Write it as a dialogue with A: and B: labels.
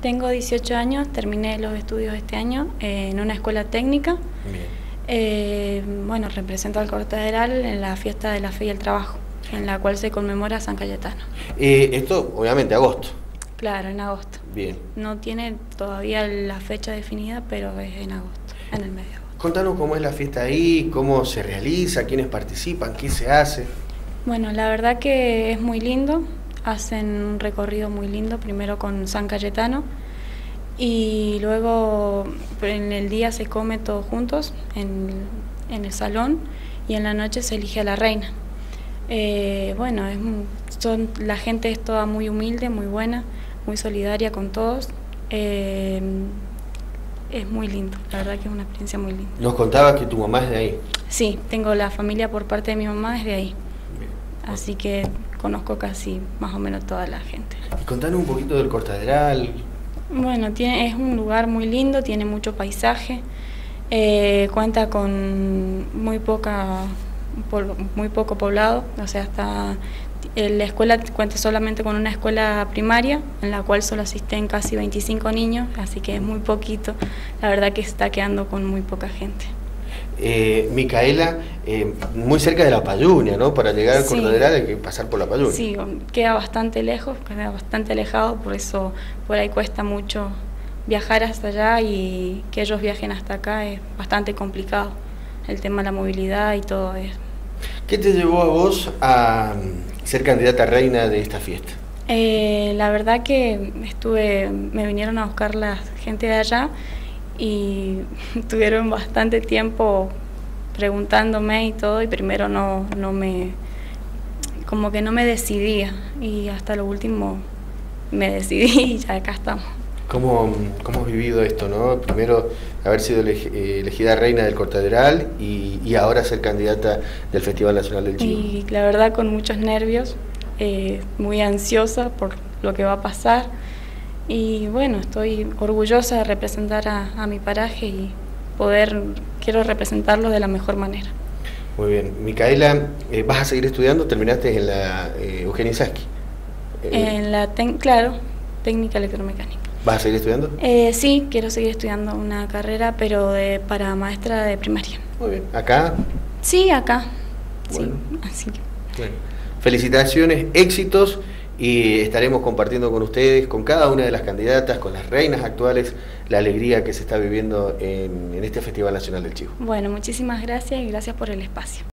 A: Tengo 18 años, terminé los estudios este año eh, en una escuela técnica.
B: Bien.
A: Eh, bueno, represento al Cortadral en la fiesta de la fe y el trabajo, en la cual se conmemora San Cayetano.
B: Eh, esto, obviamente, agosto.
A: Claro, en agosto.
B: Bien.
A: No tiene todavía la fecha definida, pero es en agosto, en el medio de agosto.
B: Contanos cómo es la fiesta ahí, cómo se realiza, quiénes participan, qué se hace.
A: Bueno, la verdad que es muy lindo. Hacen un recorrido muy lindo, primero con San Cayetano y luego en el día se come todos juntos en, en el salón y en la noche se elige a la reina. Eh, bueno, es, son, la gente es toda muy humilde, muy buena, muy solidaria con todos. Eh, es muy lindo, la verdad que es una experiencia muy linda.
B: Nos contabas que tu mamá es de ahí.
A: Sí, tengo la familia por parte de mi mamá es de ahí,
B: Bien.
A: así que conozco casi más o menos toda la gente.
B: Y contanos un poquito del Cortadral.
A: Bueno, tiene, es un lugar muy lindo, tiene mucho paisaje, eh, cuenta con muy poca muy poco poblado, o sea, está eh, la escuela cuenta solamente con una escuela primaria en la cual solo asisten casi 25 niños, así que es muy poquito. La verdad que está quedando con muy poca gente.
B: Eh, Micaela, eh, muy cerca de la Payunia, ¿no? Para llegar al
A: Sí.
B: Hay que pasar por la Payunia.
A: Sí, queda bastante lejos, queda bastante alejado, por eso por ahí cuesta mucho viajar hasta allá y que ellos viajen hasta acá es bastante complicado. El tema de la movilidad y todo es.
B: ¿Qué te llevó a vos a mm, ser candidata reina de esta fiesta?
A: Eh, la verdad que estuve, me vinieron a buscar la gente de allá y tuvieron bastante tiempo preguntándome y todo y primero no, no me, como que no me decidía y hasta lo último me decidí y ya acá estamos.
B: ¿Cómo, cómo has vivido esto, no? Primero haber sido eh, elegida reina del Cortadral y, y ahora ser candidata del Festival Nacional del Chivo.
A: Y la verdad con muchos nervios, eh, muy ansiosa por lo que va a pasar. Y bueno, estoy orgullosa de representar a, a mi paraje y poder, quiero representarlo de la mejor manera.
B: Muy bien. Micaela, eh, ¿vas a seguir estudiando? Terminaste en la eh, Eugenia Isaski. Eh,
A: En la, claro, técnica electromecánica.
B: ¿Vas a seguir estudiando?
A: Eh, sí, quiero seguir estudiando una carrera, pero de, para maestra de primaria.
B: Muy bien. Acá,
A: Sí, acá.
B: Bueno.
A: Sí, así que.
B: Bueno, felicitaciones, éxitos y estaremos compartiendo con ustedes, con cada una de las candidatas, con las reinas actuales, la alegría que se está viviendo en, este Festival Nacional del Chivo.
A: Bueno, muchísimas gracias y gracias por el espacio.